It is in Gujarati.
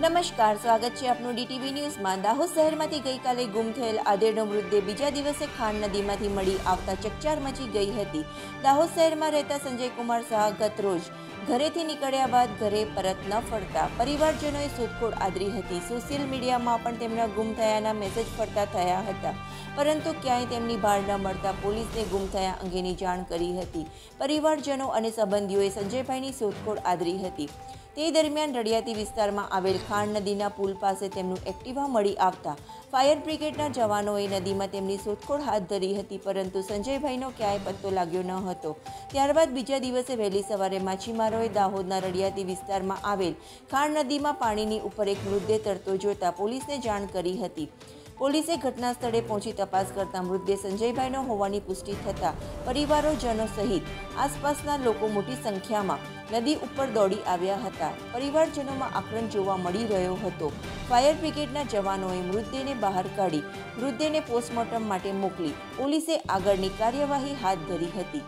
નમસ્કાર, સ્વાગત છે આપનું ડીટીવી ન્યૂઝમાં. દાહોદ શહેરમાંથી ગઈકાલે ગુમ થયેલ આધેડનો મૃતદેહ બીજા દિવસે ખાંડ નદીમાંથી મળી આવતા ચકચાર મચી ગઈ હતી. દાહોદ શહેરમાં રહેતા સંજય કુમાર શાહ ગત રોજ ઘરેથી નીકળ્યા બાદ ઘરે પરત ન ફરતા. પરિવારજનોએ શોધખોળ આદરી હતી. સોશિયલ મીડિયામાં પણ તેમના ગુમ થયાના મેસેજ ફરતા થયા હતા. પરંતુ ક્યાંય તેમની ભાળ ન મળતા પોલીસને ગુમ થયા અંગેની જાણ કરી હતી. પરિવારજનો અને સંબંધીઓએ સંજયભાઈની શોધખોળ આદરી હતી. તે દરમિયાન રડિયાતી વિસ્તારમાં આવેલ ખાણ નદીના પુલ પાસે તેમનું એક્ટિવા મળી આવતા ફાયર બ્રિગેડના જવાનોએ નદીમાં તેમની શોધખોળ હાથ ધરી હતી, પરંતુ સંજયભાઈનો ક્યાંય પત્તો લાગ્યો ન હતો. ત્યારબાદ બીજા દિવસે વહેલી સવારે માછીમારોએ દાહોદના રડિયાતી વિસ્તારમાં આવેલ ખાણ નદીમાં પાણીની ઉપર એક મૃતદેહ તરતો જોતા પોલીસને જાણ કરી હતી. પોલીસે ઘટના સ્થળે પહોંચી તપાસ કરતા મૃતદેહ સંજયભાઈનો હોવાની પુષ્ટિ થતાં પરિવારોજનો સહિત આસપાસના લોકો મોટી સંખ્યામાં નદી ઉપર દોડી આવ્યા હતા. પરિવારજનોમાં આક્રંદ જોવા મળી રહ્યો હતો. ફાયર બ્રિગેડના જવાનોએ મૃતદેહને બહાર કાઢી મૃતદેહને પોસ્ટમોર્ટમ માટે મોકલી પોલીસે આગળની કાર્યવાહી હાથ ધરી હતી.